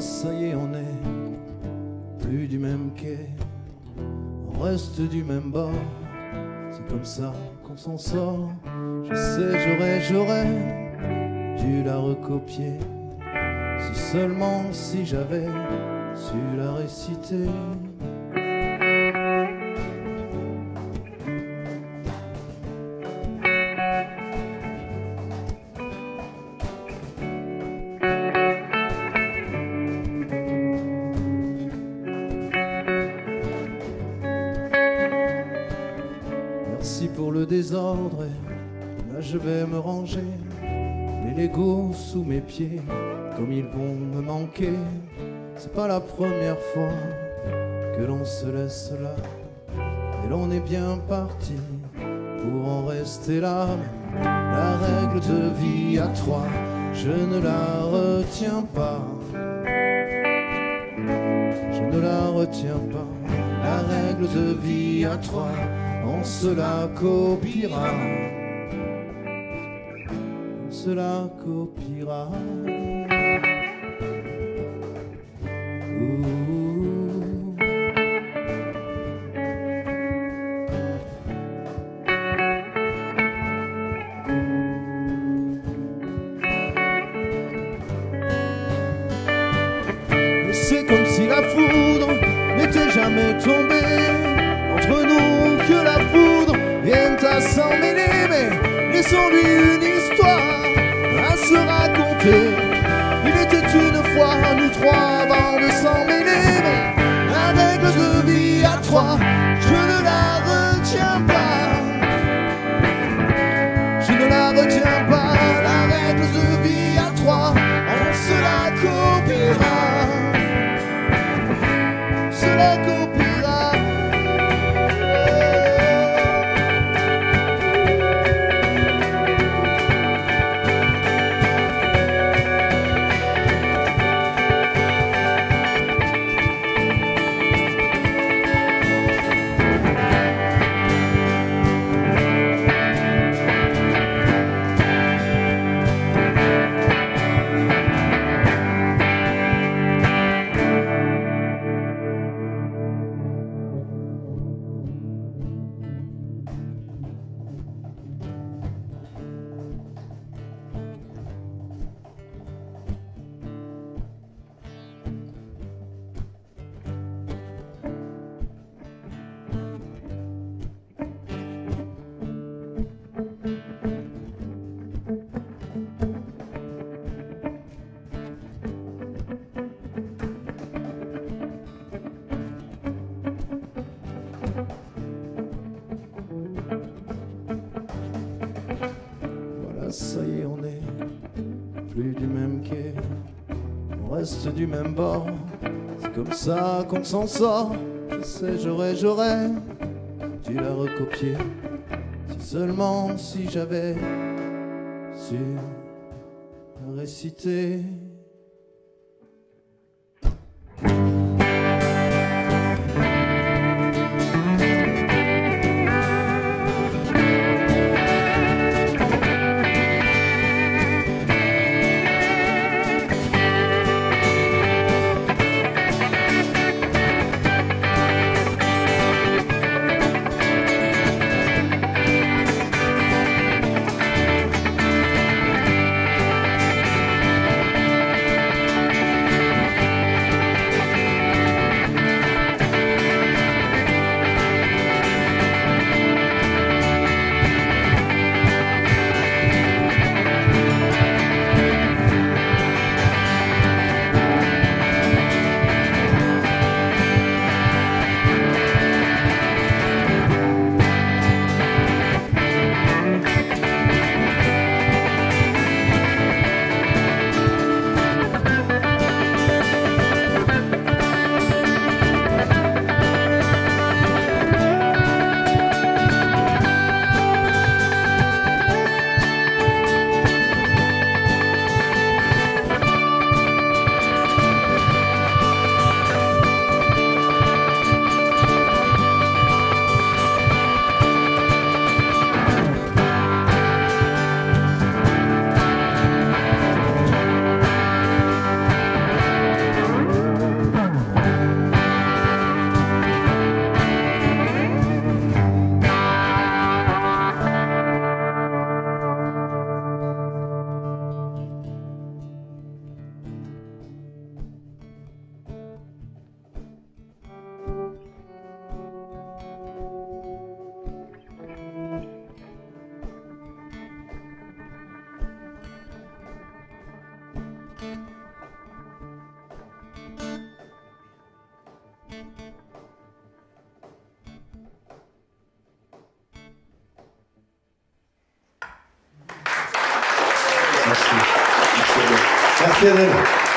Ça y est, on est plus du même quai, on reste du même bord. C'est comme ça qu'on s'en sort. Je sais, j'aurais, j'aurais dû la recopier. Si seulement si j'avais su la réciter. Merci pour le désordre, là je vais me ranger. Les Legos sous mes pieds, comme ils vont me manquer. C'est pas la première fois que l'on se laisse là. Et l'on est bien parti pour en rester là. La règle de vie à trois, je ne la retiens pas. Je ne la retiens pas. La règle de vie à trois, on se la copiera. On se la copiera. Jamais entre nous que la foudre vienne à s'en mêler. Mais laissons-lui une histoire à se raconter. Il était une fois nous trois avant de s'en mêler. Mais la règle de vie à trois, du même quai, on reste du même bord. C'est comme ça qu'on s'en sort. Je sais, j'aurais, j'aurais dû la recopier. Si seulement si j'avais su réciter. Merci. Merci, Merci Adèle.